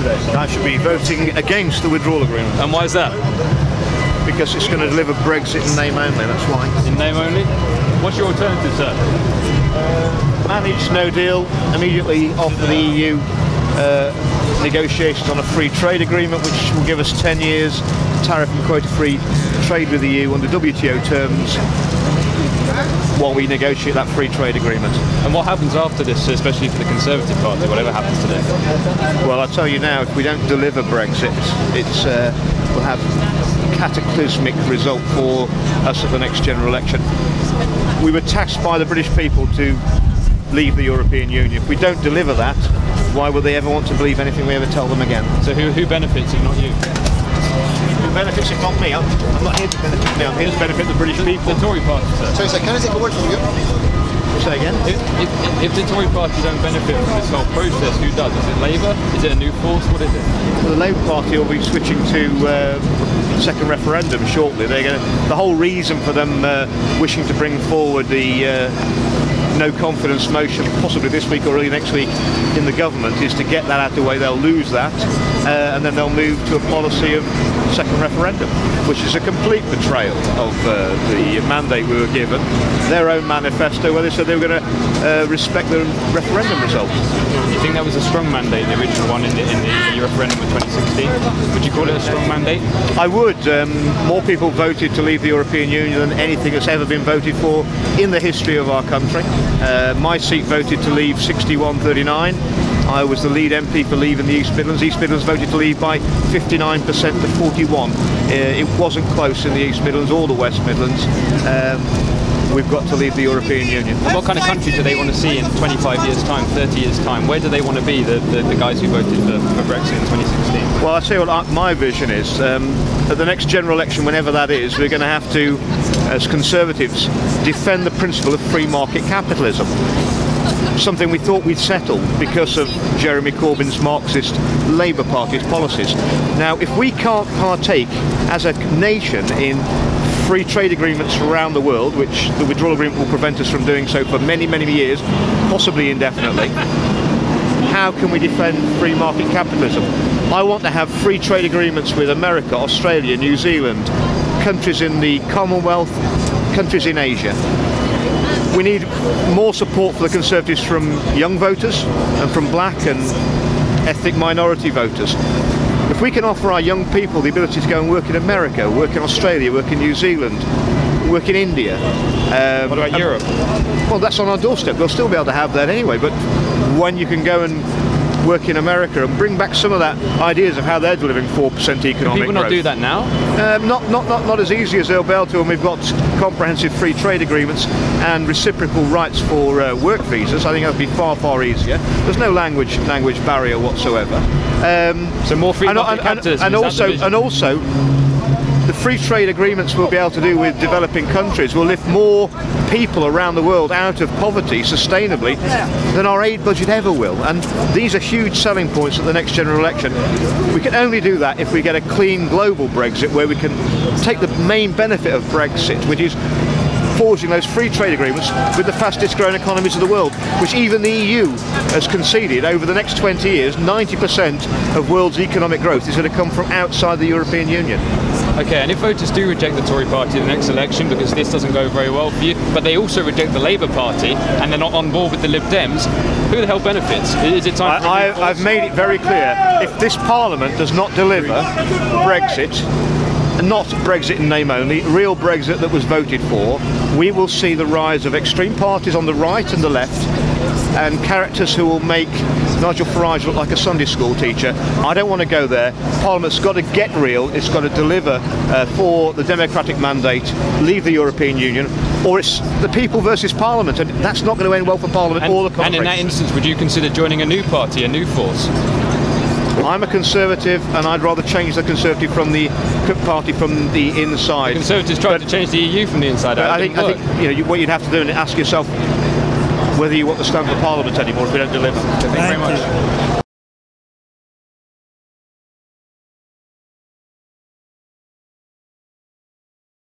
today? I should be voting against the withdrawal agreement And why is that? because it's going to deliver Brexit in name only. That's why. In name only? What's your alternative, sir? Manage no deal immediately offer the EU uh, negotiations on a free trade agreement, which will give us 10 years tariff and quota-free trade with the EU under WTO terms while we negotiate that free trade agreement. And what happens after this, especially for the Conservative Party, whatever happens today? Well, I'll tell you now, if we don't deliver Brexit, it's uh, will have cataclysmic result for us at the next general election. We were tasked by the British people to leave the European Union. If we don't deliver that, why would they ever want to believe anything we ever tell them again? So who, who benefits if not you? Who benefits if not me? I'm, I'm not here to benefit me, I'm here to benefit the British people. The Tory Party, sir. Sorry, sir, can I take a word from you? Say again? If, if, if the Tory Party don't benefit from this whole process, who does? Is it Labour? Is it a new force? What is it? the Labour Party will be switching to uh, second referendum shortly. They're going to. The whole reason for them uh, wishing to bring forward the uh, no confidence motion, possibly this week or early next week, in the government, is to get that out of the way. They'll lose that, uh, and then they'll move to a policy of second referendum, which is a complete betrayal of uh, the mandate we were given. Their own manifesto, where they said they were going to uh, respect the referendum results. Do you think that was a strong mandate, the original one in the, in the referendum of 2016? Would you call it a strong mandate? I would. Um, more people voted to leave the European Union than anything that's ever been voted for in the history of our country. Uh, my seat voted to leave 61-39. I was the lead MP for Leave in the East Midlands. East Midlands voted to leave by 59% to 41. Uh, it wasn't close in the East Midlands or the West Midlands. Um, we've got to leave the European Union. And what kind of country do they want to see in 25 years' time, 30 years' time? Where do they want to be, the, the, the guys who voted for, for Brexit in 2016? Well, I'll tell you what my vision is. Um, at the next general election, whenever that is, we're going to have to, as Conservatives, defend the principle of free market capitalism. Something we thought we'd settled because of Jeremy Corbyn's Marxist Labour Party's policies. Now, if we can't partake as a nation in free trade agreements around the world, which the withdrawal agreement will prevent us from doing so for many, many years, possibly indefinitely, how can we defend free market capitalism? I want to have free trade agreements with America, Australia, New Zealand, countries in the Commonwealth, countries in Asia. We need more support for the Conservatives from young voters and from black and ethnic minority voters. If we can offer our young people the ability to go and work in America, work in Australia, work in New Zealand, work in India. Um, What about Europe? well, that's on our doorstep. They'll still be able to have that anyway. But when you can go and work in America and bring back some of that ideas of how they're delivering four percent economic growth. People not growth. do that now? Um, not, not, not, not as easy as they'll be able to, and we've got comprehensive free trade agreements and reciprocal rights for uh, work visas. I think that'd be far, far easier. There's no language language barrier whatsoever. Um, So more free and, and- and- and also, and also, the free trade agreements we'll be able to do with developing countries will lift more people around the world out of poverty sustainably than our aid budget ever will. And these are huge selling points at the next general election. We can only do that if we get a clean global Brexit where we can take the main benefit of Brexit, which is forging those free trade agreements with the fastest growing economies of the world, which even the EU has conceded over the next 20 years, 90% of world's economic growth is going to come from outside the European Union. Okay, and if voters do reject the Tory party in the next election because this doesn't go very well for you, but they also reject the Labour Party and they're not on board with the Lib Dems, who the hell benefits? Is it time I, I, I've made it very clear, if this Parliament does not deliver Brexit, not Brexit in name only, real Brexit that was voted for, we will see the rise of extreme parties on the right and the left, and characters who will make Nigel Farage look like a Sunday school teacher. I don't want to go there. Parliament's got to get real. It's got to deliver uh, for the democratic mandate, leave the European Union, or it's the people versus Parliament, and that's not going to end well for Parliament And, or the country. and in that instance, would you consider joining a new party, a new force? I'm a Conservative, and I'd rather change the Conservative from the party from the inside. Conservatives tried to change the EU from the inside out. I think, I think you know you, what you'd have to do is ask yourself whether you want to stand for Parliament anymore if we don't deliver. Thank you very much.